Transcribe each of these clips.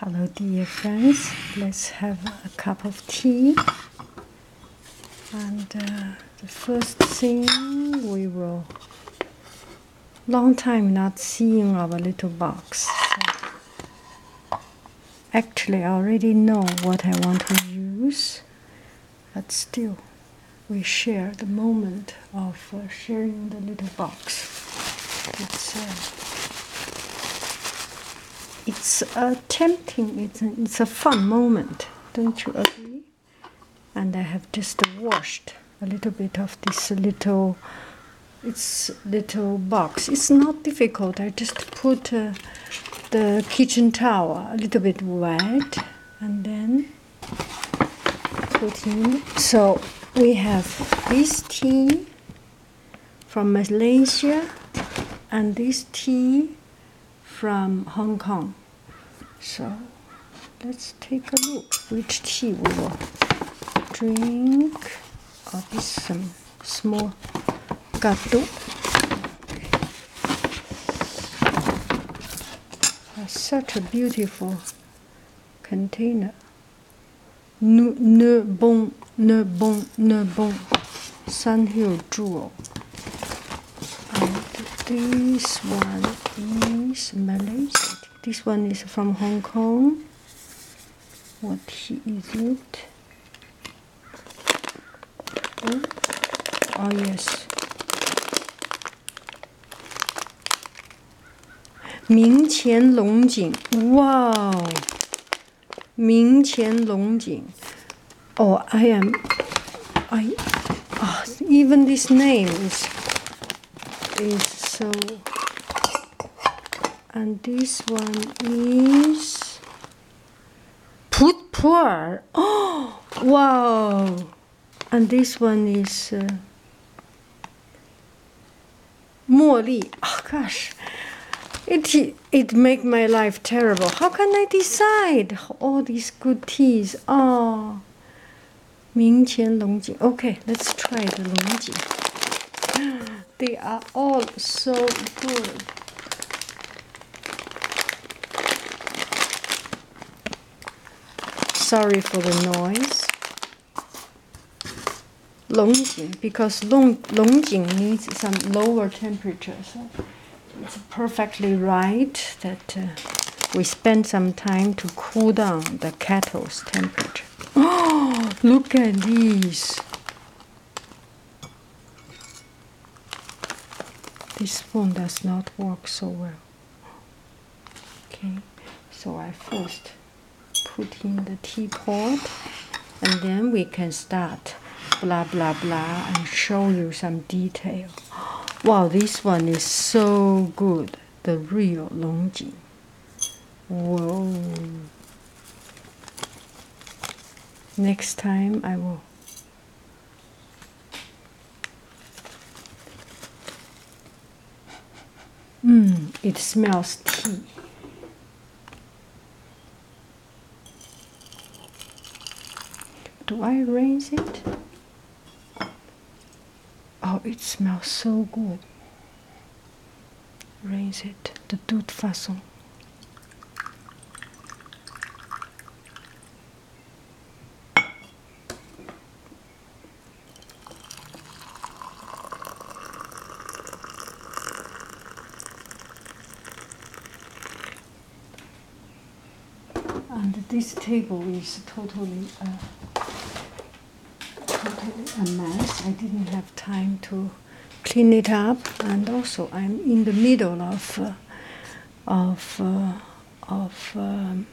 Hello, dear friends. Let's have a cup of tea. And uh, the first thing we will. Long time not seeing our little box. So actually, I already know what I want to use, but still, we share the moment of uh, sharing the little box. It's. Uh, it's a tempting, it's a, it's a fun moment, don't you agree? And I have just washed a little bit of this little, it's little box. It's not difficult. I just put uh, the kitchen towel a little bit wet and then put in. So we have this tea from Malaysia and this tea from Hong Kong. So let's take a look which tea we will drink. Oh, this some small gatto. Oh, ah, such a beautiful container. Ne, ne bon, ne bon, ne bon. Sunhill Jewel. And this one is This one is from Hong Kong. What is it? Oh, oh yes. Ming Qian Long Jing. Wow. Ming Qian Long Jing. Oh, I am. I. Oh, even this name is is so And this one is put puer. Oh, wow! And this one is uh, Li. Oh gosh, it it make my life terrible. How can I decide all these good teas? Oh, 明前龙井. Okay, let's try the 龙井. They are all so good. Sorry for the noise. Longjing, because Long, Longjing needs some lower temperature, so it's perfectly right that uh, we spend some time to cool down the kettle's temperature. Oh, look at these. This spoon does not work so well. Okay, so I first put in the teapot and then we can start blah blah blah and show you some detail. Wow, this one is so good. The real Longjing. Whoa. Next time I will Mmm, it smells tea. Do I rinse it? Oh, it smells so good. Rinse it toute façon. And this table is totally uh, totally a mess. I didn't have time to clean it up, and also I'm in the middle of uh, of uh, of um,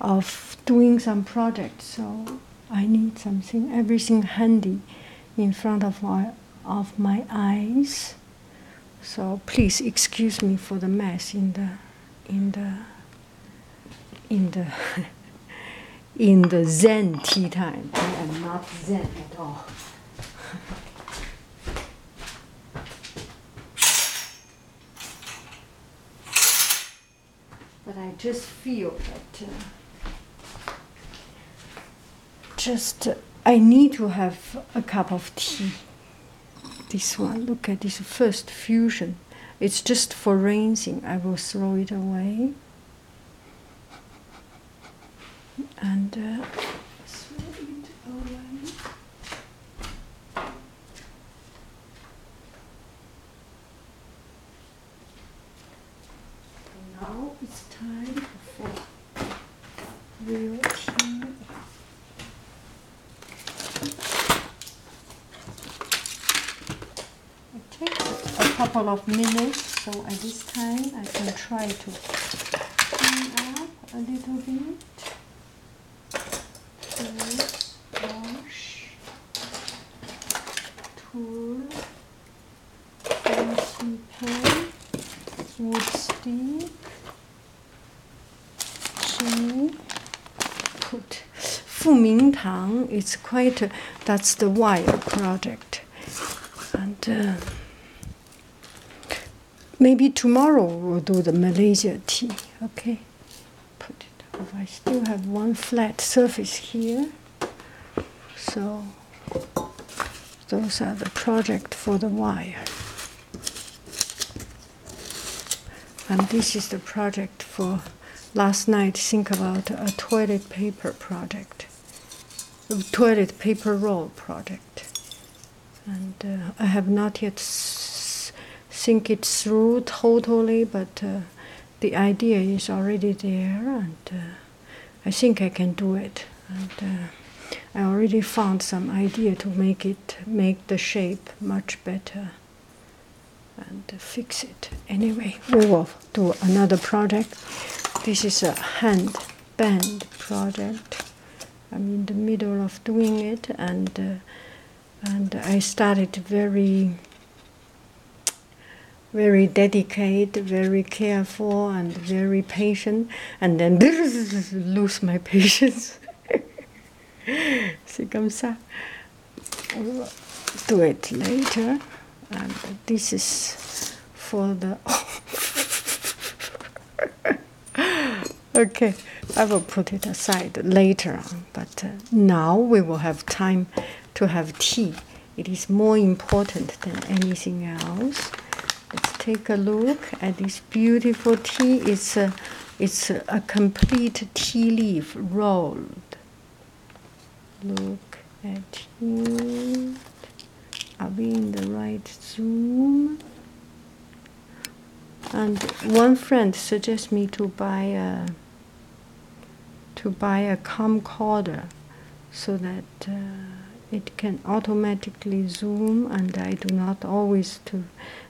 of doing some projects, so I need something, everything handy in front of my of my eyes. So please excuse me for the mess in the in the in the in the Zen tea time. I am not Zen at all. but I just feel that uh, just uh, I need to have a cup of tea. This one, look at this first fusion. It's just for rinsing. I will throw it away. And uh. Now it's time for real tea. It takes a couple of minutes, so at this time I can try to clean up a little bit. First, wash, tool, fancy pen, wood stick, key, put. Fu it's quite, a, that's the wire project. And uh, maybe tomorrow we'll do the Malaysia tea, okay? Put it up. I still have one flat surface here. So those are the project for the wire. And this is the project for last night. Think about a toilet paper project, toilet paper roll project. And uh, I have not yet s- think it through totally, but uh, the idea is already there, and uh, I think I can do it. And uh, I already found some idea to make it make the shape much better and fix it. Anyway, we will do another project. This is a hand band project. I'm in the middle of doing it, and uh, and I started very very dedicated, very careful, and very patient, and then lose my patience. C'est comme ça. Do it later. And this is for the. okay, I will put it aside later on, but uh, now we will have time to have tea. It is more important than anything else. Let's take a look at this beautiful tea. It's a, it's a, a complete tea leaf rolled. Look at it. Are we in the right zoom? And one friend suggests me to buy a to buy a camcorder so that uh, it can automatically zoom, and I do not always to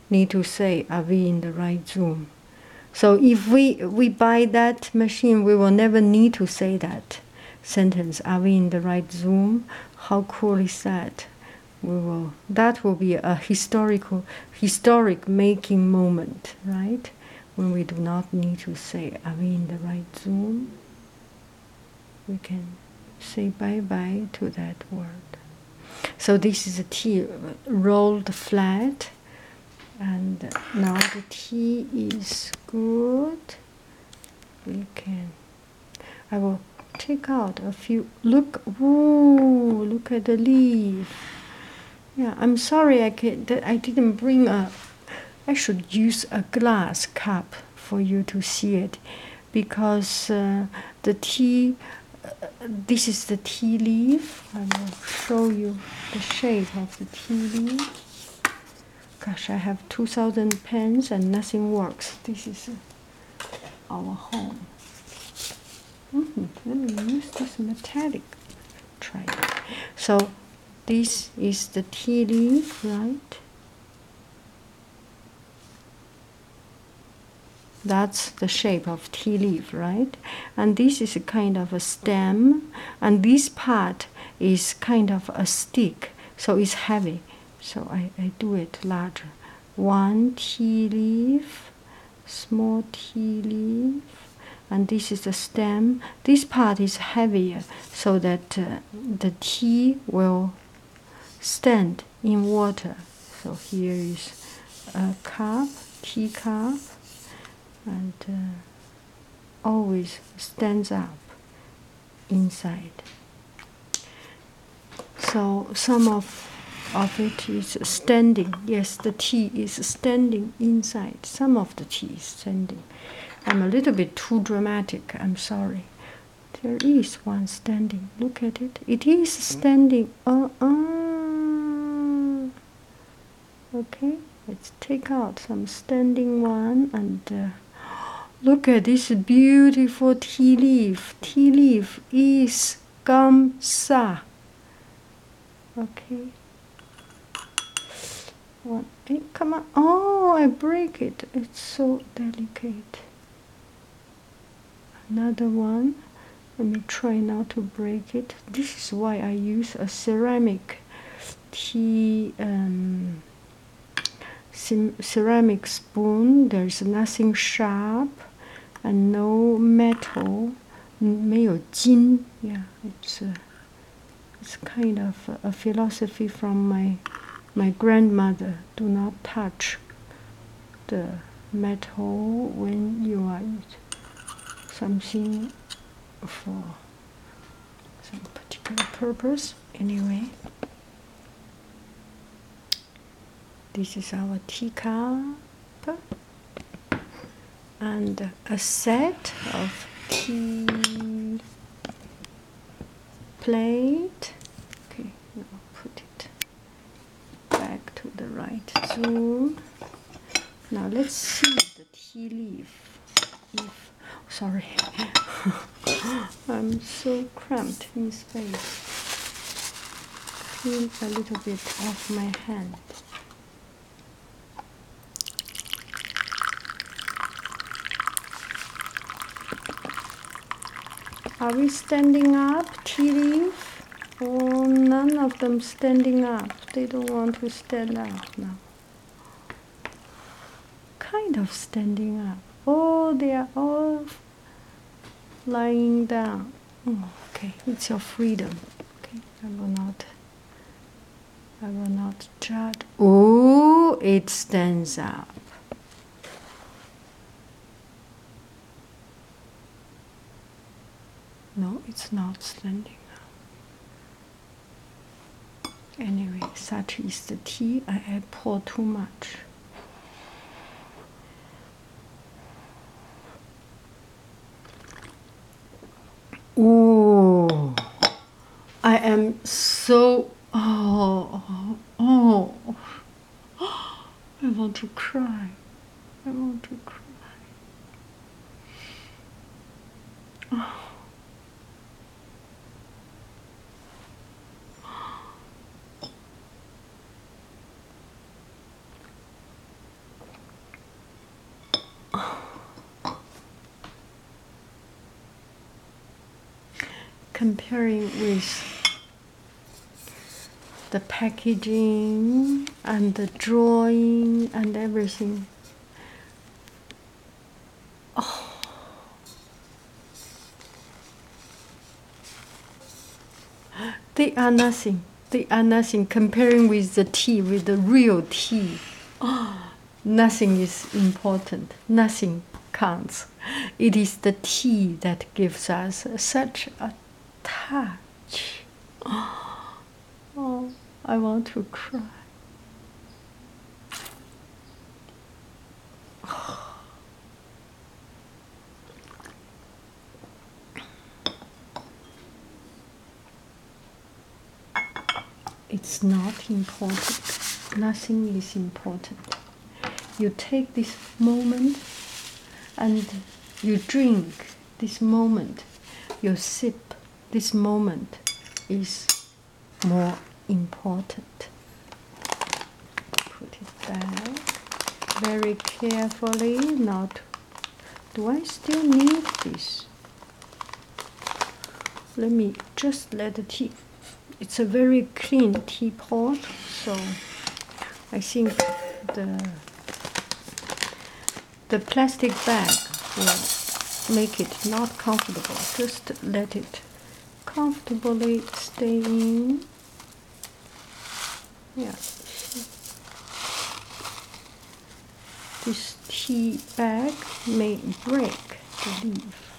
need to say are we in the right zoom. So if we we buy that machine, we will never need to say that sentence. Are we in the right zoom? How cool is that? we will that will be a historical historic making moment right when we do not need to say are we in the right zoom we can say bye bye to that word so this is a tea rolled flat and now the tea is good we can i will take out a few look ooh look at the leaf yeah, I'm sorry I can, I didn't bring a. I should use a glass cup for you to see it, because uh, the tea. This is the tea leaf. I will show you the shape of the tea leaf. Gosh, I have 2,000 pens and nothing works. This is uh, our home. Mm-hmm. Let me use this metallic. Try it. So this is the tea leaf, right? That's the shape of tea leaf, right? And this is a kind of a stem, and this part is kind of a stick, so it's heavy. So I, I do it larger. One tea leaf, small tea leaf, and this is the stem. This part is heavier, so that uh, the tea will stand in water. So here is a cup, tea cup, and uh, always stands up inside. So some of of it is standing. Yes, the tea is standing inside. Some of the tea is standing. I'm a little bit too dramatic. I'm sorry. There is one standing. Look at it. It is standing. Uh uh. Okay, let's take out some standing one and uh, look at this beautiful tea leaf. Tea leaf is gamsa. Okay. One, hey, come on. Oh, I break it. It's so delicate. Another one. Let me try not to break it. This is why I use a ceramic tea um, ceramic spoon. There's nothing sharp and no metal. 没有金. Yeah, it's a, it's kind of a, a philosophy from my my grandmother. Do not touch the metal when you are something for some particular purpose. Anyway, this is our teacup and a set of tea plate. Okay, now put it back to the right. Now let's see the tea leaf. If, oh, sorry, I'm so cramped in space. Clean a little bit off my hand. Are we standing up, leaf? Oh, none of them standing up. They don't want to stand up now. Kind of standing up. Oh, they are all lying down. Oh, okay, it's your freedom. Okay, I will not. I will not judge. Oh, it stands up. No, it's not standing up. Anyway, such is the tea. I, I pour too much. Oh, I am so. Oh, oh, oh, I want to cry. I want to cry. Oh. Comparing with the packaging and the drawing and everything. Oh. They are nothing. They are nothing comparing with the tea, with the real tea. Oh, nothing is important. Nothing counts. It is the tea that gives us such a touch. Oh, I want to cry. It's not important. Nothing is important. You take this moment and you drink this moment. You sip this moment is more important. Put it back very carefully. Not. Do I still need this? Let me just let the tea. It's a very clean teapot, so I think the the plastic bag will make it not comfortable. Just let it comfortably stay in. Yeah. This tea bag may break the leaf.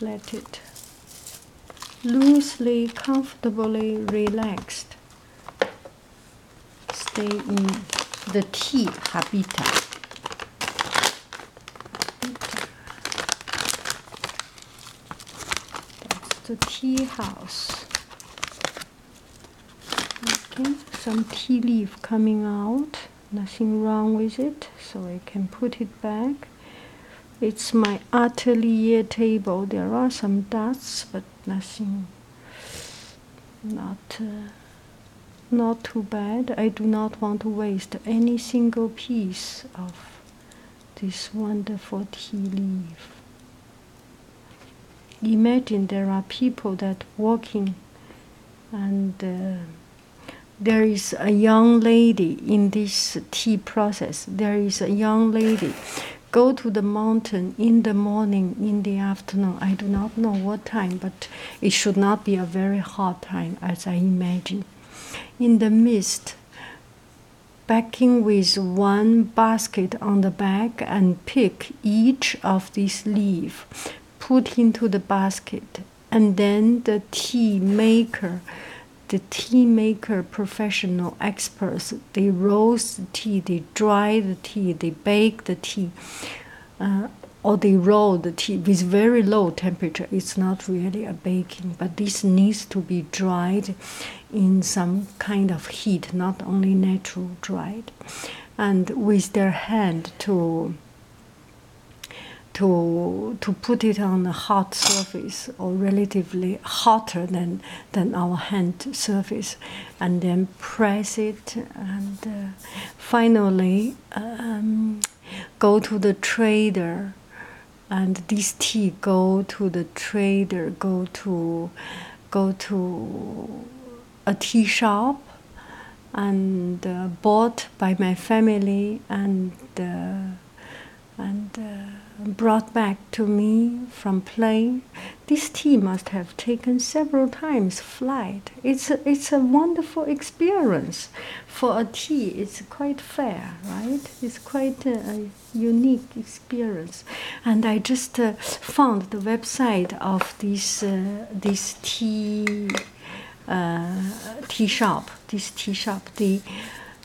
Let it loosely, comfortably relaxed. Stay in the tea habitat. The tea house. Okay, some tea leaf coming out. Nothing wrong with it, so I can put it back. It's my atelier table. There are some dots, but nothing. Not. Uh, not too bad. I do not want to waste any single piece of this wonderful tea leaf. Imagine there are people that walking and uh, there is a young lady in this tea process. There is a young lady go to the mountain in the morning, in the afternoon. I do not know what time, but it should not be a very hot time, as I imagine. In the mist, backing with one basket on the back and pick each of these leaves, put into the basket, and then the tea maker the tea maker professional experts they roast the tea they dry the tea they bake the tea uh, or they roll the tea with very low temperature. It's not really a baking but this needs to be dried in some kind of heat not only natural dried and with their hand to to to put it on a hot surface or relatively hotter than than our hand surface and then press it and uh, finally um, go to the trader. And this tea go to the trader go to go to a tea shop and uh, bought by my family and uh, brought back to me from plane. This tea must have taken several times flight. It's a, it's a wonderful experience for a tea. It's quite fair, right? It's quite a, a unique experience. And I just uh, found the website of this uh, this tea uh, tea shop. This tea shop. The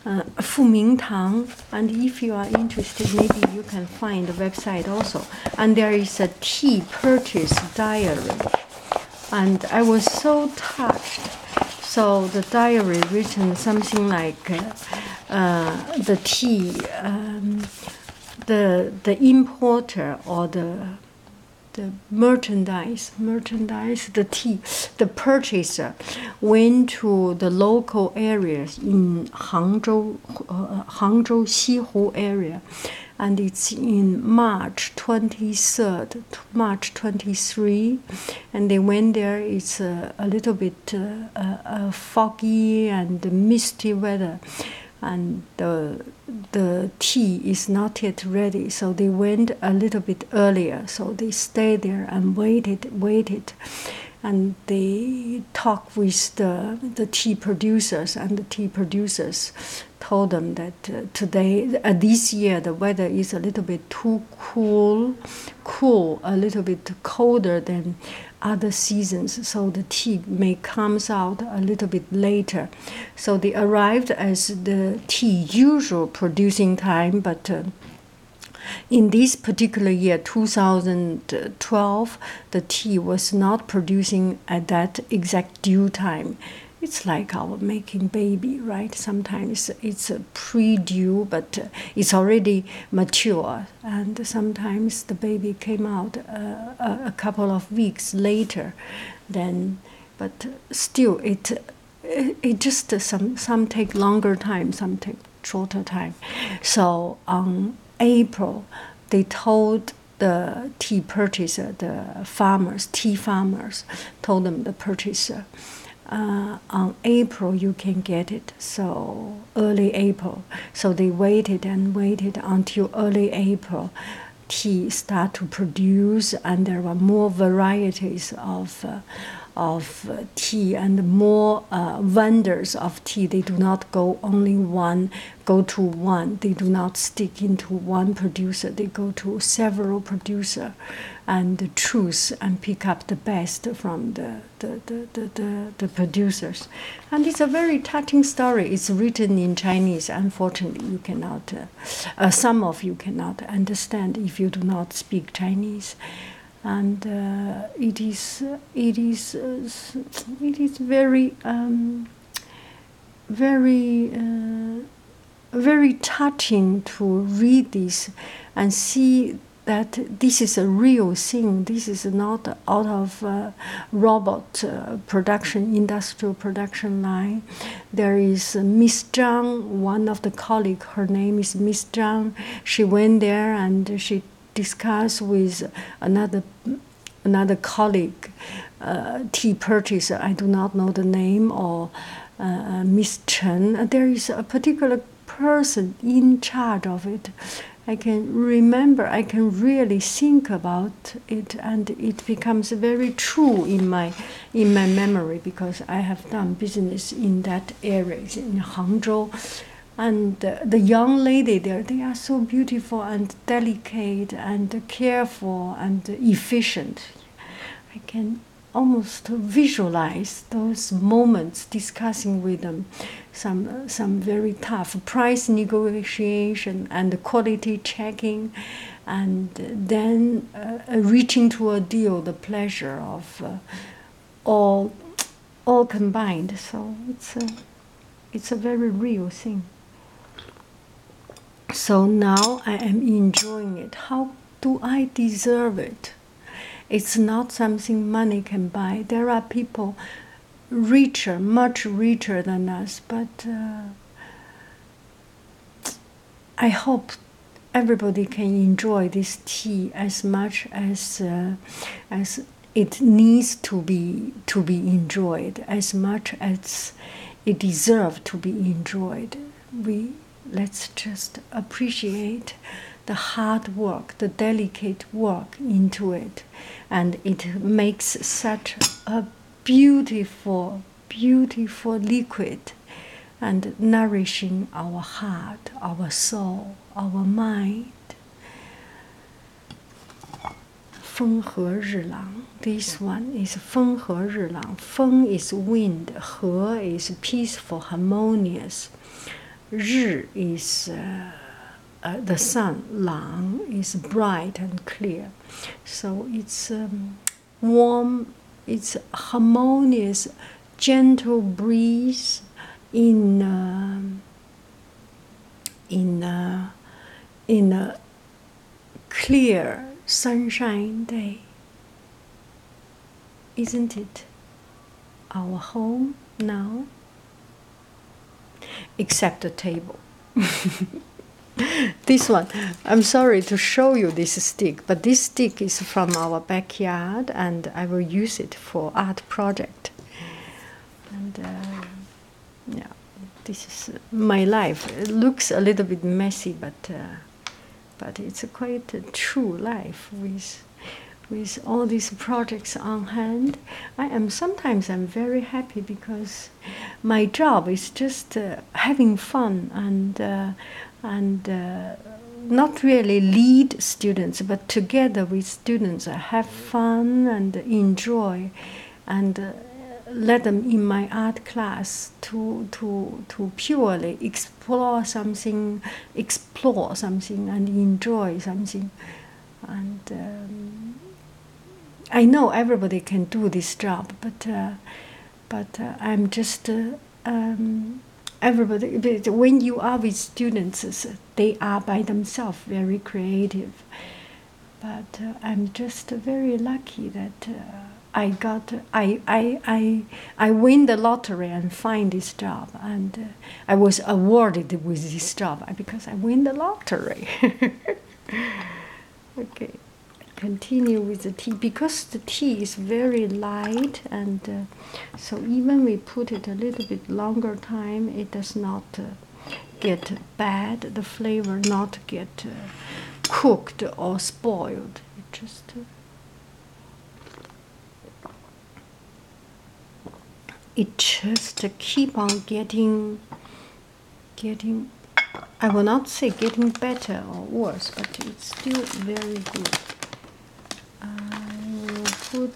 uh, Fu Ming Tang. And if you are interested, maybe you can find the website also. And there is a tea purchase diary. And I was so touched. So the diary written something like uh, the tea, um, the the importer or the the merchandise, merchandise, the tea, the purchaser went to the local areas in Hangzhou, uh, Hangzhou Xihu area, and it's in March 23rd, March 23, and they went there. It's a, little bit uh, uh, foggy and misty weather and the the tea is not yet ready. So they went a little bit earlier. So they stayed there and waited waited. And they talked with the, the tea producers and the tea producers told them that uh, today uh, this year the weather is a little bit too cool cool a little bit colder than other seasons, so the tea may comes out a little bit later. So they arrived as the tea usual producing time, but uh, in this particular year, 2012, the tea was not producing at that exact due time it's like our making baby, right? Sometimes it's pre-due, but it's already mature, and sometimes the baby came out uh, a couple of weeks later. Then, but still, it it just some some take longer time, some take shorter time. So on April, they told the tea purchaser, the farmers, tea farmers, told them the purchaser uh, on April you can get it. So early April. So they waited and waited until early April. Tea start to produce, and there were more varieties of. Uh, of uh, tea and more uh, vendors of tea. They do not go only one, go to one. They do not stick into one producer. They go to several producer and choose and pick up the best from the, the, the, the, the, the producers. And it's a very touching story. It's written in Chinese. Unfortunately, you cannot, uh, uh, some of you cannot understand if you do not speak Chinese. And uh, it is it is uh, it is very um, very uh, very touching to read this and see that this is a real thing. This is not out of uh, robot uh, production, industrial production line. There is Miss Zhang, one of the colleagues. Her name is Miss Zhang. She went there and she discussed with another another colleague, uh, tea purchaser. I do not know the name or uh, Miss Chen. There is a particular person in charge of it I can remember, I can really think about it, and it becomes very true in my in my memory because I have done business in that area in Hangzhou, and uh, the young lady there, they are so beautiful and delicate and careful and efficient. I can almost visualize those moments discussing with them some some very tough price negotiation and quality checking and then uh, reaching to a deal the pleasure of uh, all all combined so it's a it's a very real thing so now i am enjoying it how do i deserve it it's not something money can buy. There are people richer, much richer than us, but uh, I hope everybody can enjoy this tea as much as uh, as it needs to be to be enjoyed, as much as it deserves to be enjoyed. We let's just appreciate the hard work, the delicate work into it, and it makes such a beautiful, beautiful liquid and nourishing our heart, our soul, our mind. 风和日朗. This one is 风和日朗.风 is wind, 和 is peaceful, harmonious. 日 is uh, uh, the sun, Lang, is bright and clear. So it's um, warm, it's harmonious, gentle breeze in uh, in uh, in a clear sunshine day. Isn't it our home now? Except the table. this one, I'm sorry to show you this stick, but this stick is from our backyard, and I will use it for art project. And uh, yeah, this is my life. It looks a little bit messy, but uh, but it's a quite a true life with with all these projects on hand. I am sometimes I'm very happy because my job is just uh, having fun and uh, and uh, not really lead students, but together with students, have fun and enjoy, and uh, let them in my art class to to to purely explore something, explore something, and enjoy something, and. Um, I know everybody can do this job, but uh, but uh, I'm just uh, um, everybody when you are with students they are by themselves very creative. But uh, i'm just very lucky that uh, i got I, I i i win the lottery and find this job. And uh, i was awarded with this job because i win the lottery. Okay continue with the tea because the tea is very light and uh, so even we put it a little bit longer time it does not uh, get bad the flavor not get uh, cooked or spoiled it just uh, it just keep on getting getting I will not say getting better or worse, but it's still very good. Will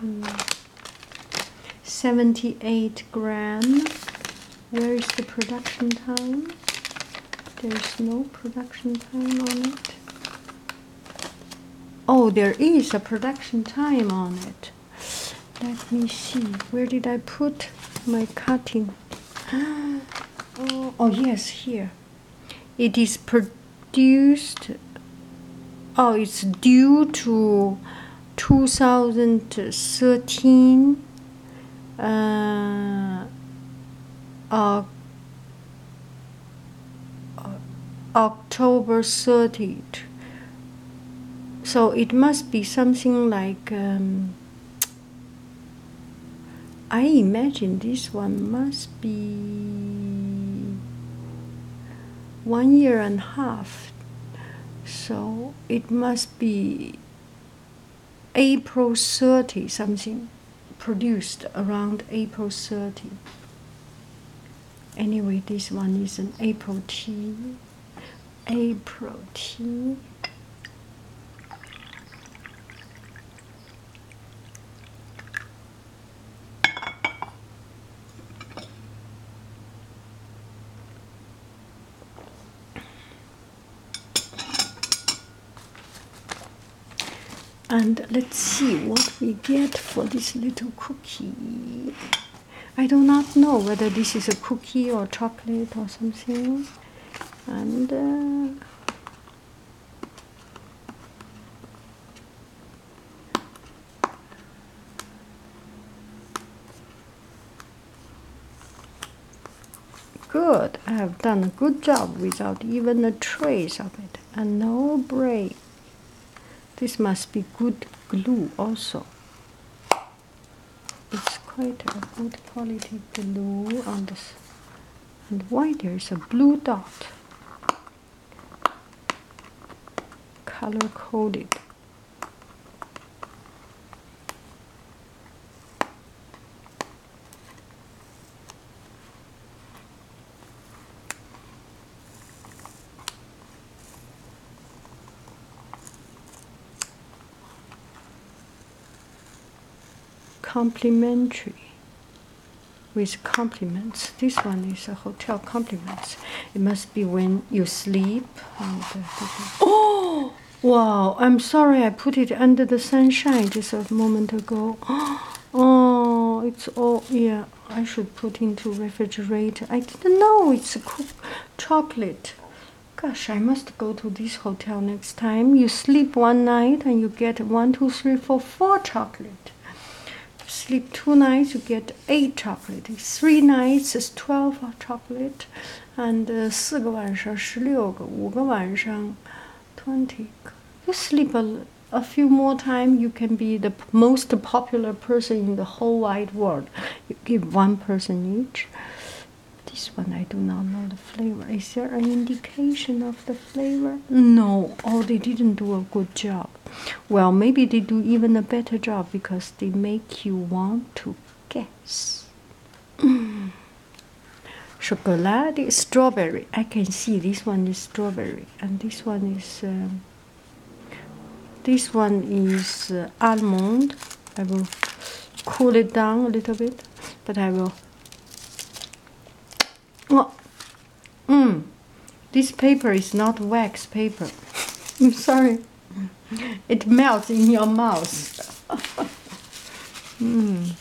mm, 78 gram. Where is the production time? There's no production time on it. Oh, there is a production time on it. Let me see. Where did I put my cutting? Oh, oh yes, here. It is produced. Oh, it's due to 2013 uh, uh, October 30th. So it must be something like. Um, I imagine this one must be one year and a half. So it must be April 30 something produced around April 30. Anyway, this one is an April tea. April tea. And let's see what we get for this little cookie. I do not know whether this is a cookie or chocolate or something. And uh, good. I have done a good job without even a trace of it, and no break. This must be good glue also. It's quite a good quality glue on this. And why there is a blue dot? Color coded. Complimentary with compliments. This one is a hotel compliments. It must be when you sleep. And, uh, oh, wow! I'm sorry I put it under the sunshine just a moment ago. Oh, it's all yeah. I should put into refrigerator. I didn't know it's a cook chocolate. Gosh, I must go to this hotel next time. You sleep one night and you get one, two, three, four, four chocolate sleep two nights, you get eight chocolate. Three nights is twelve chocolate, and uh, 四个晚上十六个，五个晚上 twenty. You sleep a, a few more time, you can be the most popular person in the whole wide world. You give one person each. This one I do not know the flavor. Is there an indication of the flavor? No. Oh, they didn't do a good job. Well, maybe they do even a better job because they make you want to guess. Mm. Chocolate strawberry. I can see this one is strawberry, and this one is um, this one is uh, almond. I will cool it down a little bit, but I will well, mm, this paper is not wax paper. I'm sorry. It melts in your mouth. mm.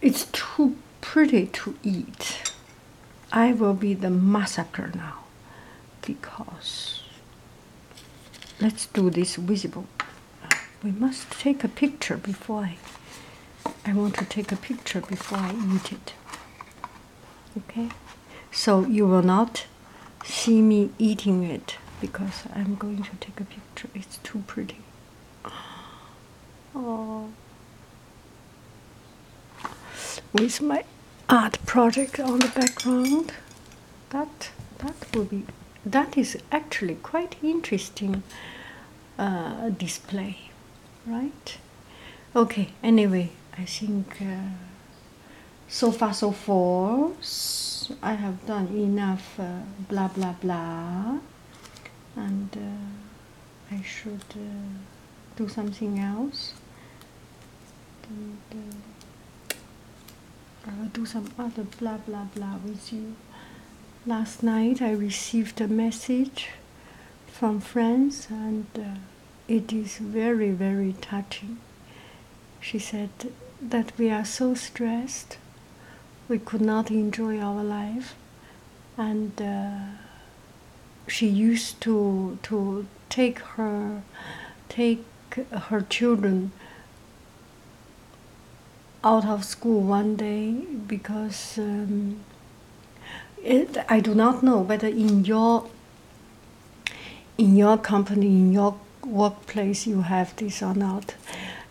It's too pretty to eat. I will be the massacre now because let's do this visible. We must take a picture before I I want to take a picture before I eat it. Okay, so you will not see me eating it because I'm going to take a picture. It's too pretty. Oh, with my art project on the background, that that will be that is actually quite interesting uh, display, right? Okay. Anyway, I think. Uh, so far so forth. I have done enough uh, blah blah blah. And uh, i should uh, do something else. And, uh, i'll do some other blah blah blah with you. Last night i received a message from friends, and uh, it is very, very touching. She said that we are so stressed, we could not enjoy our life, and uh, she used to to take her take her children out of school one day because um, it, I do not know whether in your in your company in your workplace you have this or not.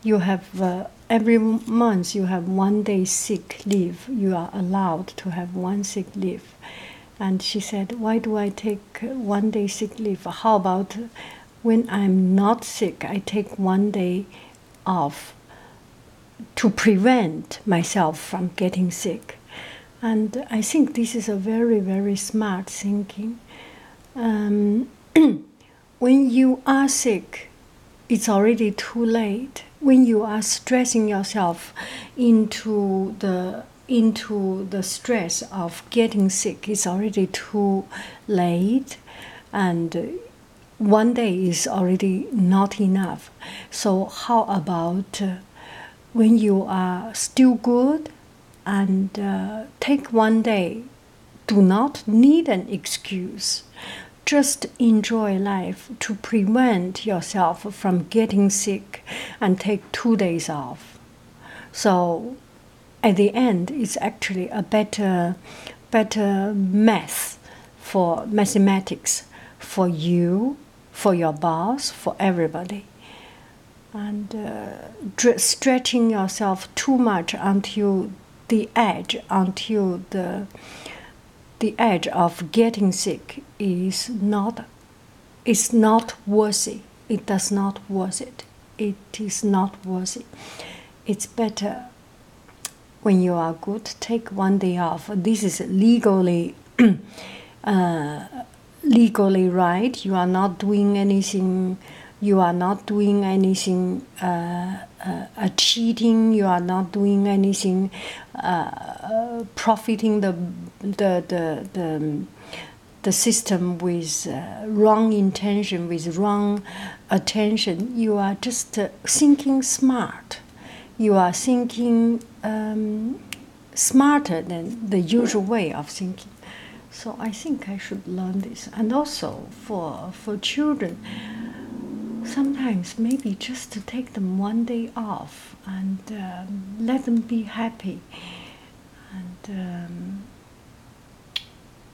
You have uh, every month you have one day sick leave. You are allowed to have one sick leave. And she said, Why do I take one day sick leave? How about when I'm not sick, I take one day off to prevent myself from getting sick. And I think this is a very, very smart thinking. Um, when you are sick, it's already too late. When you are stressing yourself into the into the stress of getting sick, it's already too late, and one day is already not enough. So how about uh, when you are still good and uh, take one day? Do not need an excuse just enjoy life to prevent yourself from getting sick and take two days off. So at the end, it's actually a better, better math for mathematics for you, for your boss, for everybody. And uh, stretching yourself too much until the edge, until the the edge of getting sick is not is not worthy. It does not worth it. It is not worthy. It's better when you are good, take one day off. This is legally uh, legally right. You are not doing anything. You are not doing anything uh, uh, cheating. You are not doing anything uh, profiting the the the the, the system with uh, wrong intention, with wrong attention. You are just uh, thinking smart. You are thinking um, smarter than the usual way of thinking. So I think I should learn this. And also for for children, sometimes maybe just to take them one day off and um, let them be happy. And um,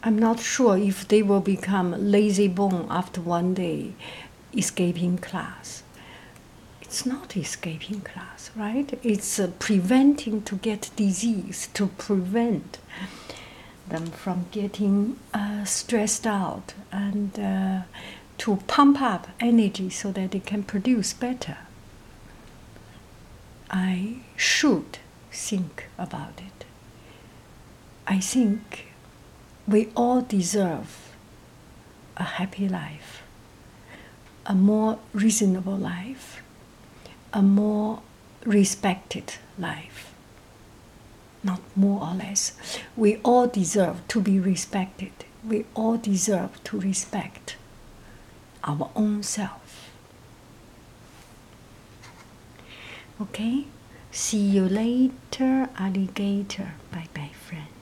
I'm not sure if they will become lazy bone after one day escaping class. It's not escaping class, right? It's uh, preventing to get disease, to prevent them from getting uh, stressed out and uh, to pump up energy so that they can produce better. I should think about it. I think we all deserve a happy life, a more reasonable life, a more respected life. Not more or less. We all deserve to be respected. We all deserve to respect our own self. Okay? See you later, alligator. Bye bye, friend.